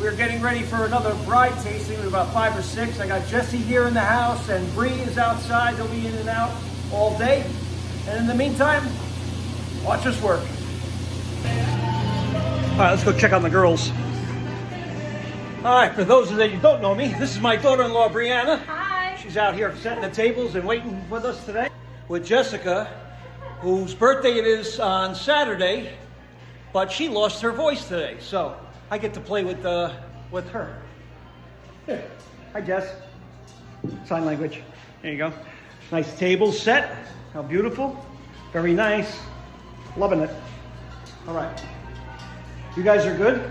We're getting ready for another bride tasting. We have about five or six. I got Jesse here in the house and Bree is outside. They'll be in and out all day. And in the meantime, watch us work. All right, let's go check on the girls. All right, for those of you that don't know me, this is my daughter-in-law, Brianna. Hi. She's out here setting the tables and waiting with us today. With Jessica, whose birthday it is on Saturday, but she lost her voice today, so I get to play with uh, with her. Here. Hi, Jess. Sign language. There you go. Nice table set. How beautiful. Very nice. Loving it. All right. You guys are good?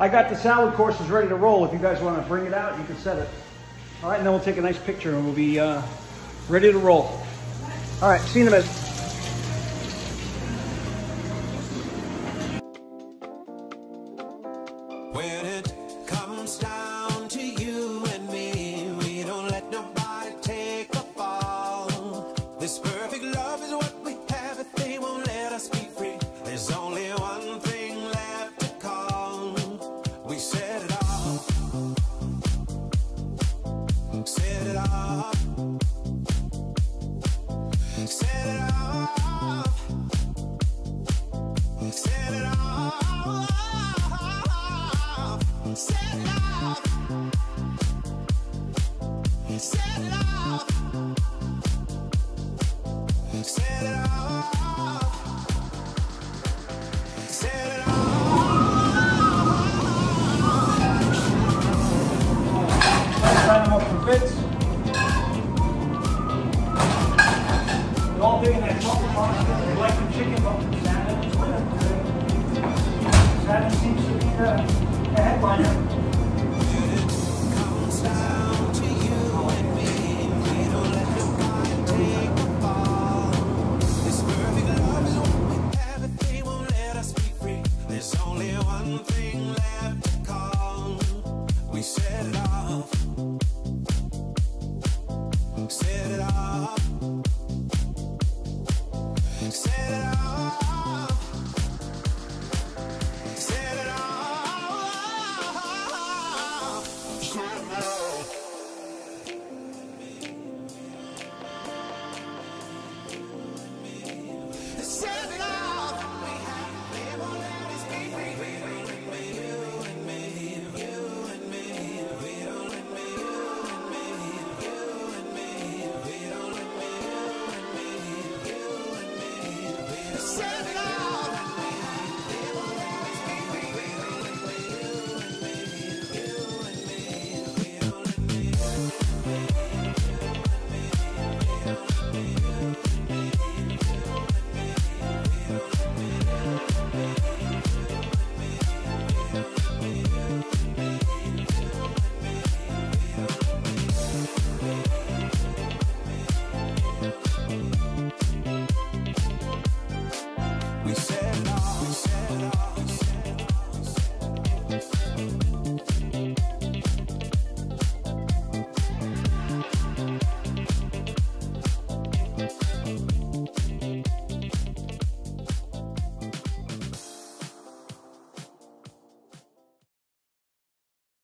I got the salad courses ready to roll. If you guys want to bring it out, you can set it. All right, and then we'll take a nice picture and we'll be uh, ready to roll. All right, see you in a minute. When it comes down Salmon seems to be the headliner.